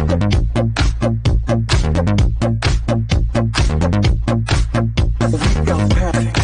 We got perfect.